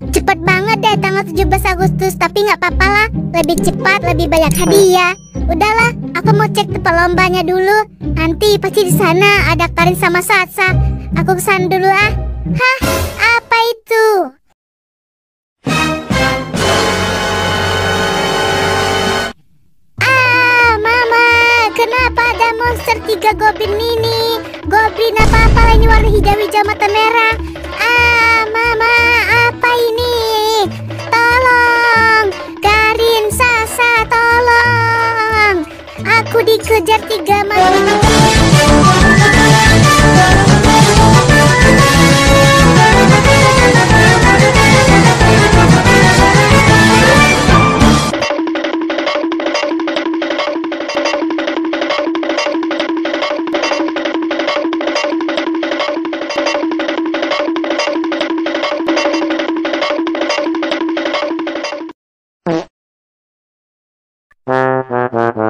Cepet banget deh tanggal 17 Agustus, tapi nggak apa-apa lah. Lebih cepat, lebih banyak hadiah. Udahlah, aku mau cek tempat lombanya dulu. Nanti pasti di sana ada Karin sama Satsa. Aku ke sana dulu ah. Hah? Apa itu? Ah, Mama, kenapa ada monster tiga goblin ini? Goblin apa-apa ini warna hijau hijau mata merah. Aku dikejar tiga manusia.